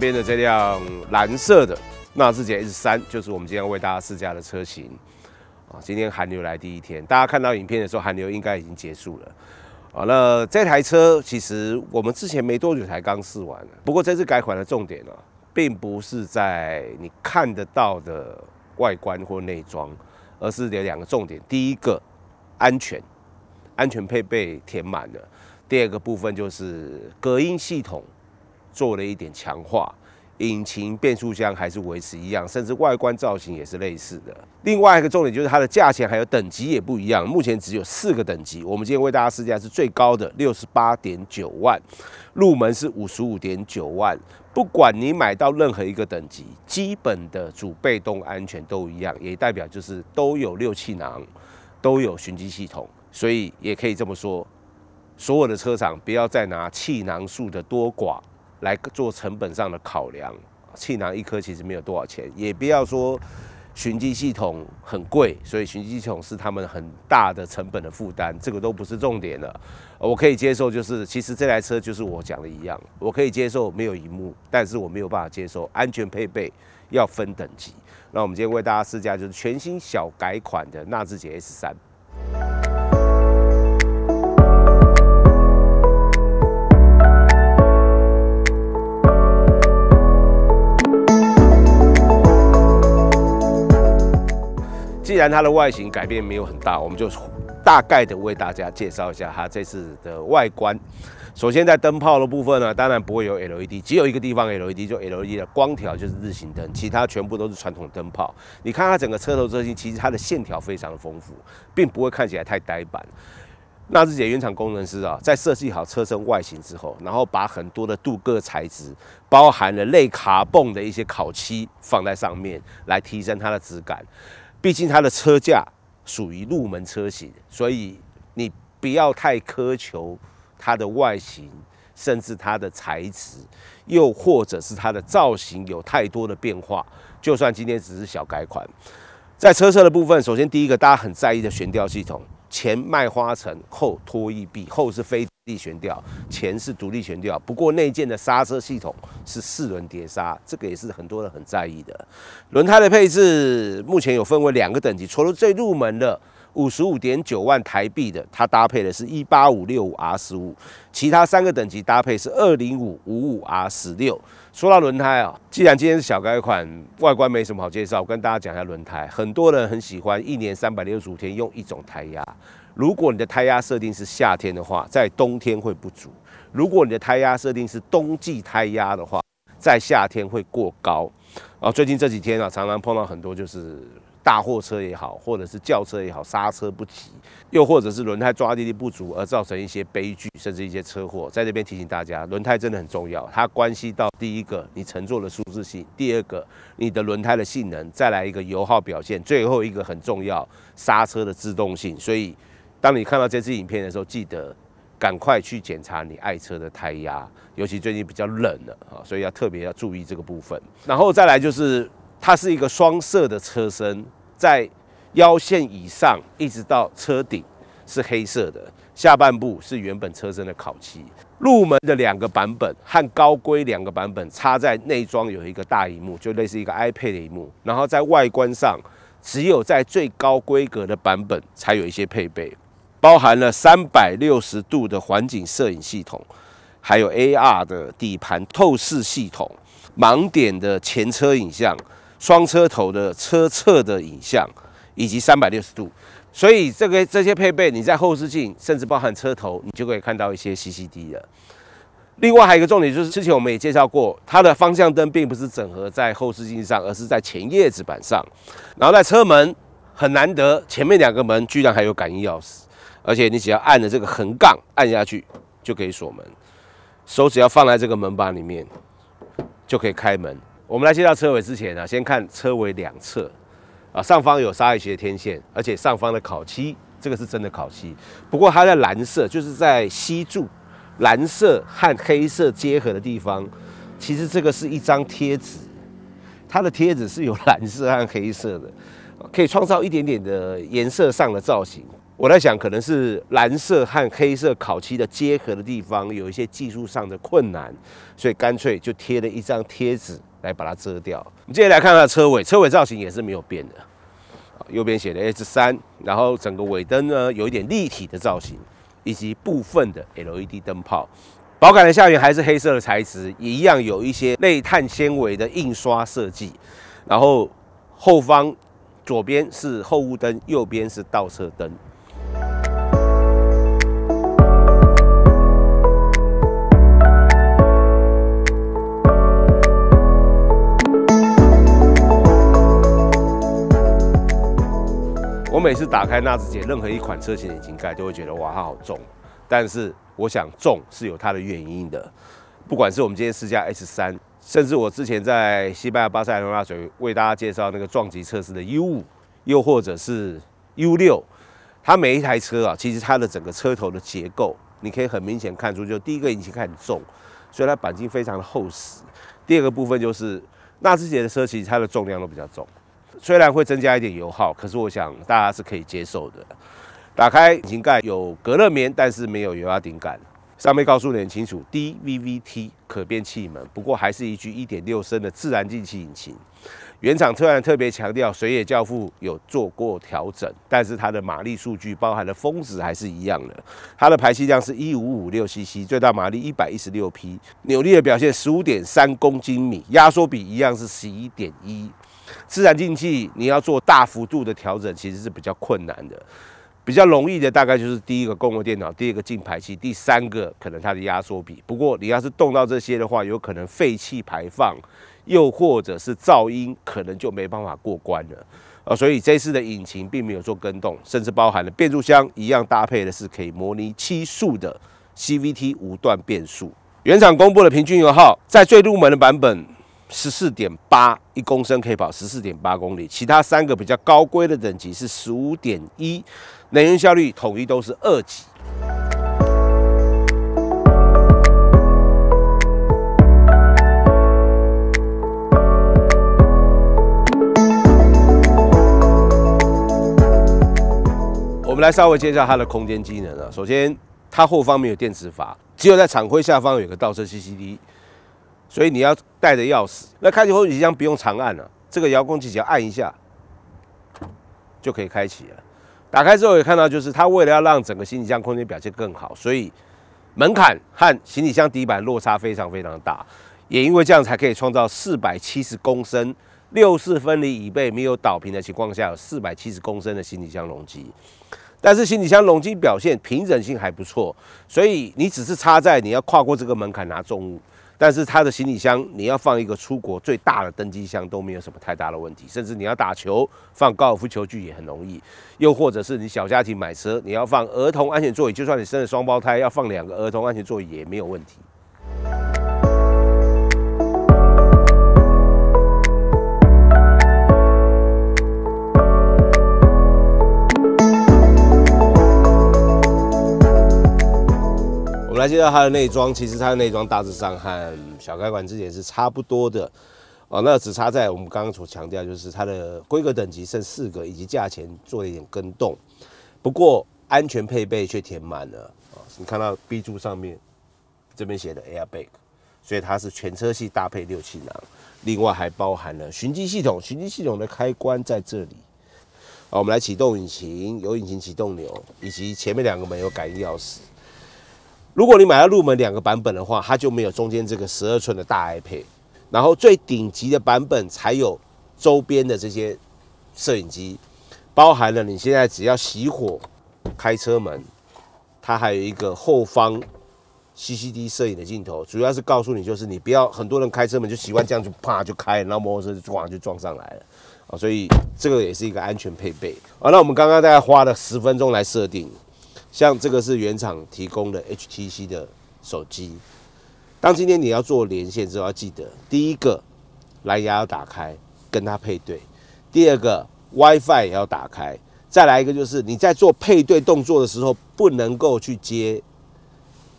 边的这辆蓝色的纳智捷 S 三，就是我们今天为大家试驾的车型啊。今天寒流来第一天，大家看到影片的时候，寒流应该已经结束了。好，那这台车其实我们之前没多久才刚试完，不过这次改款的重点呢，并不是在你看得到的外观或内装，而是有两个重点。第一个，安全，安全配备填满了；第二个部分就是隔音系统。做了一点强化，引擎、变速箱还是维持一样，甚至外观造型也是类似的。另外一个重点就是它的价钱还有等级也不一样，目前只有四个等级。我们今天为大家试驾是最高的六十八点九万，入门是五十五点九万。不管你买到任何一个等级，基本的主被动安全都一样，也代表就是都有六气囊，都有循迹系统，所以也可以这么说，所有的车厂不要再拿气囊数的多寡。来做成本上的考量，气囊一颗其实没有多少钱，也不要说循迹系统很贵，所以循迹系统是他们很大的成本的负担，这个都不是重点了。我可以接受，就是其实这台车就是我讲的一样，我可以接受没有荧幕，但是我没有办法接受安全配备要分等级。那我们今天为大家试驾就是全新小改款的纳智捷 S 三。然它的外形改变没有很大，我们就大概的为大家介绍一下它这次的外观。首先在灯泡的部分呢，当然不会有 LED，只有一个地方 LED，就 LED 的光条就是日行灯，其他全部都是传统灯泡。你看它整个车头车型，其实它的线条非常的丰富，并不会看起来太呆板。纳智捷原厂工程师啊，在设计好车身外形之后，然后把很多的镀铬材质，包含了类卡泵的一些烤漆放在上面，来提升它的质感。毕竟它的车架属于入门车型，所以你不要太苛求它的外形，甚至它的材质，又或者是它的造型有太多的变化。就算今天只是小改款，在车侧的部分，首先第一个大家很在意的悬吊系统。前麦花臣，后拖曳臂，后是非地悬吊，前是独立悬吊。不过内建的刹车系统是四轮碟刹，这个也是很多人很在意的。轮胎的配置目前有分为两个等级，除了最入门的。五十五点九万台币的，它搭配的是一八五六五 R 十五，其他三个等级搭配是二零五五五 R 十六。说到轮胎啊，既然今天是小改款，外观没什么好介绍，我跟大家讲一下轮胎。很多人很喜欢一年三百六十五天用一种胎压，如果你的胎压设定是夏天的话，在冬天会不足；如果你的胎压设定是冬季胎压的话，在夏天会过高。啊，最近这几天啊，常常碰到很多就是。大货车也好，或者是轿车也好，刹车不及，又或者是轮胎抓地力不足，而造成一些悲剧，甚至一些车祸。在这边提醒大家，轮胎真的很重要，它关系到第一个你乘坐的舒适性，第二个你的轮胎的性能，再来一个油耗表现，最后一个很重要，刹车的制动性。所以，当你看到这支影片的时候，记得赶快去检查你爱车的胎压，尤其最近比较冷了啊，所以要特别要注意这个部分。然后再来就是。它是一个双色的车身，在腰线以上一直到车顶是黑色的，下半部是原本车身的烤漆。入门的两个版本和高规两个版本插在内装有一个大荧幕，就类似一个 iPad 的荧幕。然后在外观上，只有在最高规格的版本才有一些配备，包含了三百六十度的环境摄影系统，还有 AR 的底盘透视系统，盲点的前车影像。双车头的车侧的影像，以及三百六十度，所以这个这些配备，你在后视镜，甚至包含车头，你就可以看到一些 CCD 了。另外还有一个重点就是，之前我们也介绍过，它的方向灯并不是整合在后视镜上，而是在前叶子板上。然后在车门很难得，前面两个门居然还有感应钥匙，而且你只要按着这个横杠按下去就可以锁门，手只要放在这个门把里面就可以开门。我们来介绍车尾之前呢，先看车尾两侧，啊，上方有鲨鱼鳍的天线，而且上方的烤漆，这个是真的烤漆。不过它在蓝色，就是在吸柱蓝色和黑色结合的地方，其实这个是一张贴纸，它的贴纸是有蓝色和黑色的，可以创造一点点的颜色上的造型。我在想，可能是蓝色和黑色烤漆的结合的地方有一些技术上的困难，所以干脆就贴了一张贴纸来把它遮掉。我们接下来看它的车尾，车尾造型也是没有变的，右边写的 S 三，然后整个尾灯呢有一点立体的造型，以及部分的 LED 灯泡。保杆的下缘还是黑色的材质，也一样有一些类碳纤维的印刷设计。然后后方左边是后雾灯，右边是倒车灯。我每次打开纳智捷任何一款车型引擎盖，都会觉得哇，它好重。但是我想重是有它的原因的。不管是我们今天试驾 S 三，甚至我之前在西班牙巴塞罗那水为大家介绍那个撞击测试的 U 五，又或者是 U 六，它每一台车啊，其实它的整个车头的结构，你可以很明显看出，就第一个引擎盖很重，所以它钣金非常的厚实。第二个部分就是纳智捷的车，其实它的重量都比较重。虽然会增加一点油耗，可是我想大家是可以接受的。打开引擎盖有隔热棉，但是没有油压顶杆。上面告诉你很清楚，DVVT 可变气门，不过还是一具1.6升的自然进气引擎。原厂虽然特别强调，水野教父有做过调整，但是它的马力数据包含的峰值还是一样的。它的排气量是1556 cc，最大马力116匹，扭力的表现15.3公斤米，压缩比一样是11.1。自然进气，你要做大幅度的调整，其实是比较困难的。比较容易的大概就是第一个公共电脑，第二个进排气，第三个可能它的压缩比。不过你要是动到这些的话，有可能废气排放，又或者是噪音，可能就没办法过关了。呃，所以这次的引擎并没有做跟动，甚至包含了变速箱一样搭配的是可以模拟七速的 CVT 无段变速。原厂公布的平均油耗，在最入门的版本。十四点八一公升可以跑十四点八公里，其他三个比较高规的等级是十五点一，能源效率统一都是二级。我们来稍微介绍它的空间机能啊，首先它后方没有电磁阀，只有在厂徽下方有个倒车 CCD。所以你要带着钥匙，那开启后备箱不用长按了，这个遥控器只要按一下就可以开启了。打开之后也看到，就是它为了要让整个行李箱空间表现更好，所以门槛和行李箱底板落差非常非常大，也因为这样才可以创造四百七十公升六四分离椅背没有倒平的情况下，有四百七十公升的行李箱容积。但是行李箱容积表现平整性还不错，所以你只是差在你要跨过这个门槛拿重物。但是他的行李箱，你要放一个出国最大的登机箱都没有什么太大的问题，甚至你要打球放高尔夫球具也很容易。又或者是你小家庭买车，你要放儿童安全座椅，就算你生了双胞胎，要放两个儿童安全座椅也没有问题。来介绍它的内装，其实它的内装大致上和小改款之前是差不多的哦，那只差在我们刚刚所强调，就是它的规格等级剩四个，以及价钱做了一点跟动。不过安全配备却填满了啊！你看到 B 柱上面这边写的 Airbag，所以它是全车系搭配六气囊，另外还包含了循迹系统，循迹系统的开关在这里。好，我们来启动引擎，有引擎启动钮，以及前面两个门有感应钥匙。如果你买到入门两个版本的话，它就没有中间这个十二寸的大 iPad，然后最顶级的版本才有周边的这些摄影机，包含了你现在只要熄火开车门，它还有一个后方 CCD 摄影的镜头，主要是告诉你就是你不要很多人开车门就习惯这样就啪就开，然后摩托车就撞就撞上来了啊，所以这个也是一个安全配备啊。那我们刚刚大概花了十分钟来设定。像这个是原厂提供的 HTC 的手机。当今天你要做连线之后，要记得第一个蓝牙要打开，跟它配对；第二个 WiFi 也要打开。再来一个就是你在做配对动作的时候，不能够去接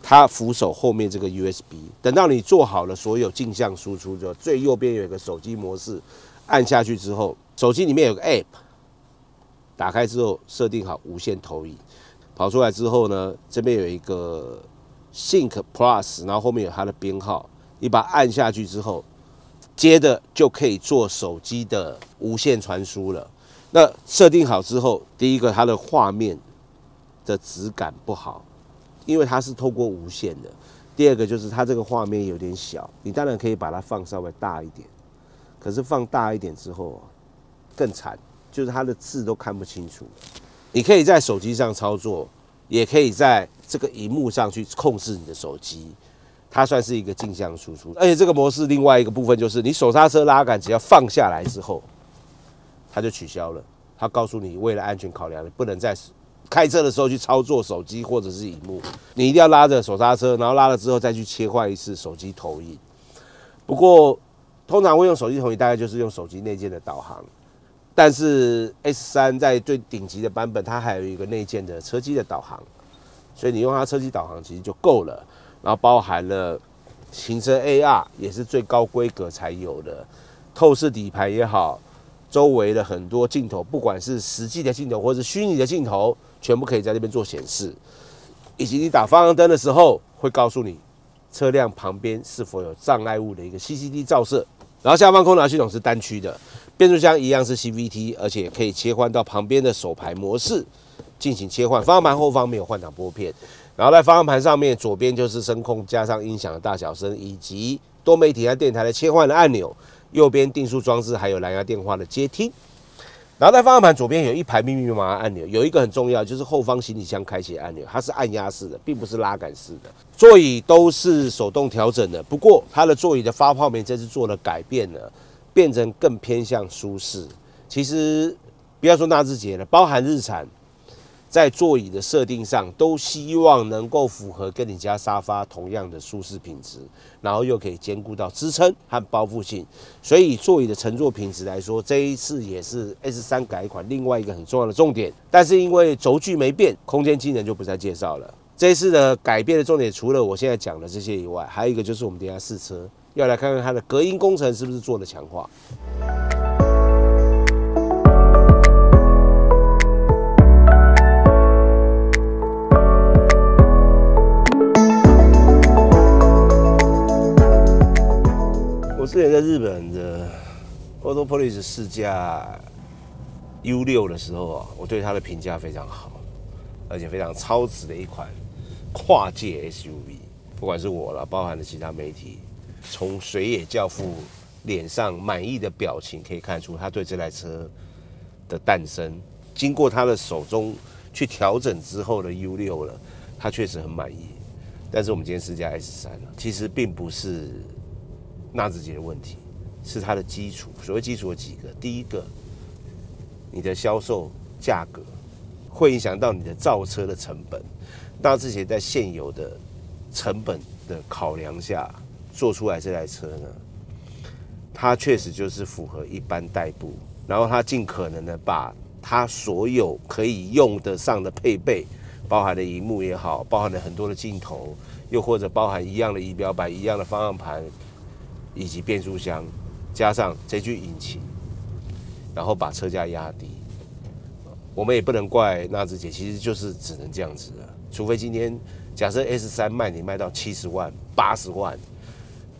它扶手后面这个 USB。等到你做好了所有镜像输出之后，最右边有一个手机模式，按下去之后，手机里面有个 App，打开之后设定好无线投影，跑出来之后呢，这边有一个 Sync Plus，然后后面有它的编号，你把它按下去之后，接着就可以做手机的无线传输了。那设定好之后，第一个它的画面的质感不好，因为它是透过无线的。第二个就是它这个画面有点小，你当然可以把它放稍微大一点，可是放大一点之后更惨，就是它的字都看不清楚。你可以在手机上操作，也可以在这个荧幕上去控制你的手机，它算是一个镜像输出。而且这个模式另外一个部分就是，你手刹车拉杆只要放下来之后。它就取消了。它告诉你，为了安全考量，你不能在开车的时候去操作手机或者是荧幕，你一定要拉着手刹车，然后拉了之后再去切换一次手机投影。不过，通常会用手机投影，大概就是用手机内建的导航。但是 S 三在最顶级的版本，它还有一个内建的车机的导航，所以你用它车机导航其实就够了。然后包含了行车 AR，也是最高规格才有的透视底盘也好。周围的很多镜头，不管是实际的镜头或者是虚拟的镜头，全部可以在这边做显示。以及你打方向灯的时候，会告诉你车辆旁边是否有障碍物的一个 CCD 照射。然后下方空调系统是单区的，变速箱一样是 CVT，而且可以切换到旁边的手排模式进行切换。方向盘后方没有换挡拨片，然后在方向盘上面左边就是声控加上音响的大小声，以及多媒体和电台的切换的按钮。右边定速装置还有蓝牙电话的接听，然后在方向盘左边有一排密密麻麻按钮，有一个很重要，就是后方行李箱开启按钮，它是按压式的，并不是拉杆式的。座椅都是手动调整的，不过它的座椅的发泡棉这次做了改变了，变成更偏向舒适。其实不要说纳智捷了，包含日产。在座椅的设定上，都希望能够符合跟你家沙发同样的舒适品质，然后又可以兼顾到支撑和包覆性。所以座椅的乘坐品质来说，这一次也是 S 三改款另外一个很重要的重点。但是因为轴距没变，空间机能就不再介绍了。这一次的改变的重点，除了我现在讲的这些以外，还有一个就是我们等下试车要来看看它的隔音工程是不是做了强化。我之前在日本的 Autopolis 试驾 U 六的时候啊，我对它的评价非常好，而且非常超值的一款跨界 SUV。不管是我了，包含了其他媒体，从水野教父脸上满意的表情可以看出，他对这台车的诞生，经过他的手中去调整之后的 U 六了，他确实很满意。但是我们今天试驾 S 三了其实并不是。纳智捷的问题是它的基础，所谓基础有几个？第一个，你的销售价格会影响到你的造车的成本。纳智捷在现有的成本的考量下做出来这台车呢，它确实就是符合一般代步，然后它尽可能的把它所有可以用得上的配备，包含的荧幕也好，包含了很多的镜头，又或者包含一样的仪表板、一样的方向盘。以及变速箱，加上这具引擎，然后把车价压低。我们也不能怪纳智捷，其实就是只能这样子了。除非今天假设 S 三卖你卖到七十万、八十万，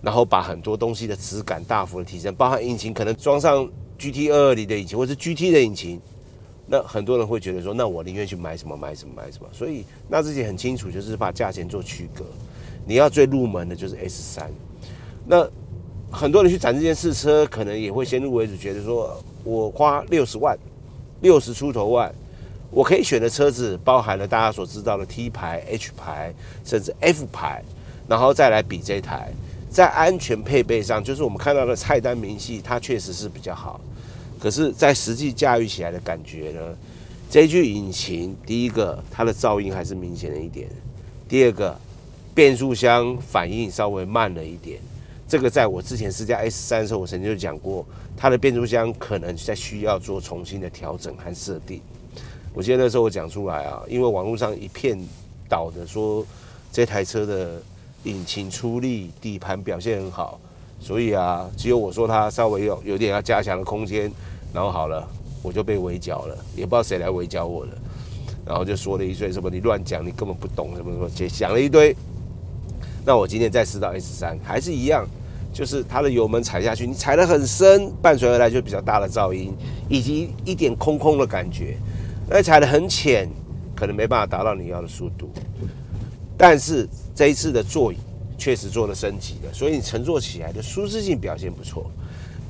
然后把很多东西的质感大幅的提升，包含引擎可能装上 GT 二二零的引擎，或是 GT 的引擎，那很多人会觉得说，那我宁愿去买什么买什么买什么。所以那自己很清楚，就是把价钱做区隔。你要最入门的就是 S 三，那。很多人去展这件试车，可能也会先入为主，觉得说我花六十万、六十出头万，我可以选的车子包含了大家所知道的 T 牌、H 牌，甚至 F 牌，然后再来比这台，在安全配备上，就是我们看到的菜单明细，它确实是比较好。可是，在实际驾驭起来的感觉呢？这具引擎，第一个它的噪音还是明显的一点，第二个变速箱反应稍微慢了一点。这个在我之前试驾 S 三的时候，我曾经就讲过，它的变速箱可能在需要做重新的调整和设定。我记得那时候我讲出来啊，因为网络上一片倒的说这台车的引擎出力、底盘表现很好，所以啊，只有我说它稍微有有点要加强的空间，然后好了，我就被围剿了，也不知道谁来围剿我了，然后就说了一堆什么你乱讲，你根本不懂什么什么，讲讲了一堆。那我今天再试到 S 三还是一样，就是它的油门踩下去，你踩得很深，伴随而来就比较大的噪音，以及一点空空的感觉。那踩得很浅，可能没办法达到你要的速度。但是这一次的座椅确实做了升级的，所以你乘坐起来的舒适性表现不错，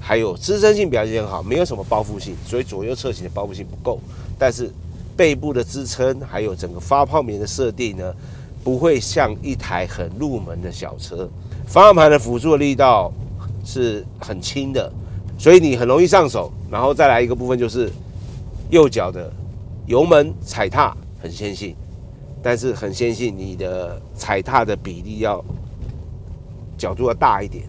还有支撑性表现很好，没有什么包覆性，所以左右侧倾的包覆性不够。但是背部的支撑还有整个发泡棉的设定呢？不会像一台很入门的小车，方向盘的辅助力道是很轻的，所以你很容易上手。然后再来一个部分就是右脚的油门踩踏很纤细，但是很相信，你的踩踏的比例要角度要大一点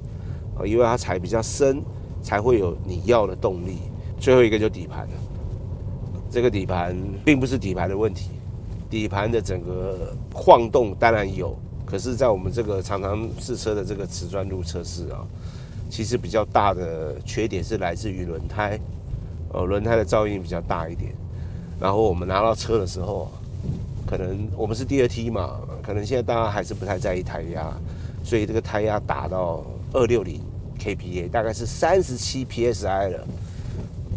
啊，因为它踩比较深，才会有你要的动力。最后一个就底盘了，这个底盘并不是底盘的问题。底盘的整个晃动当然有，可是，在我们这个常常试车的这个瓷砖路测试啊，其实比较大的缺点是来自于轮胎，呃，轮胎的噪音比较大一点。然后我们拿到车的时候，可能我们是第二梯嘛，可能现在大家还是不太在意胎压，所以这个胎压打到二六零 kPa，大概是三十七 psi 了。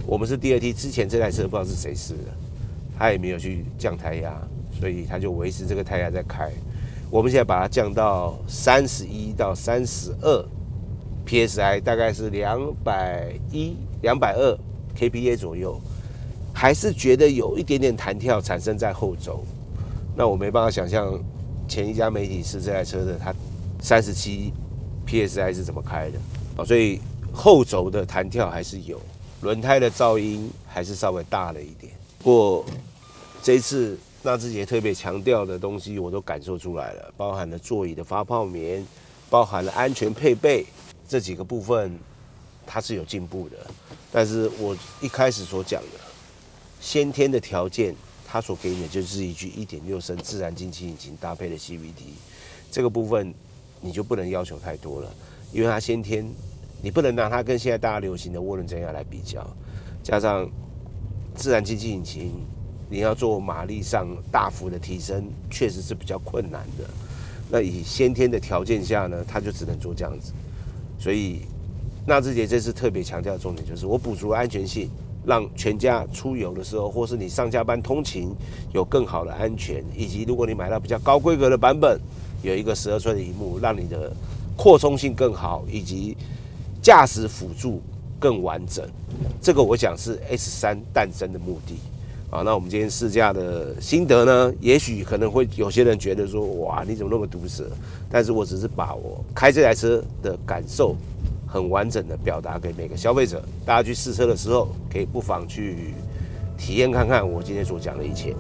我们是第二梯，之前这台车不知道是谁试的，他也没有去降胎压。所以他就维持这个胎压在开，我们现在把它降到三十一到三十二 psi，大概是两百一、两百二 kPa 左右，还是觉得有一点点弹跳产生在后轴。那我没办法想象前一家媒体是这台车的，它三十七 psi 是怎么开的啊？所以后轴的弹跳还是有，轮胎的噪音还是稍微大了一点。不过这一次。那自己特别强调的东西，我都感受出来了，包含了座椅的发泡棉，包含了安全配备这几个部分，它是有进步的。但是我一开始所讲的先天的条件，它所给你的就是一具一点六升自然进气引擎搭配的 CVT，这个部分你就不能要求太多了，因为它先天，你不能拿它跟现在大家流行的涡轮增压来比较，加上自然进气引擎。你要做马力上大幅的提升，确实是比较困难的。那以先天的条件下呢，他就只能做这样子。所以纳智捷这次特别强调的重点就是，我补足安全性，让全家出游的时候，或是你上下班通勤有更好的安全，以及如果你买到比较高规格的版本，有一个十二寸的荧幕，让你的扩充性更好，以及驾驶辅助更完整。这个我想是 S 三诞生的目的。啊，那我们今天试驾的心得呢？也许可能会有些人觉得说，哇，你怎么那么毒舌？但是我只是把我开这台车的感受很完整的表达给每个消费者，大家去试车的时候，可以不妨去体验看看我今天所讲的一切。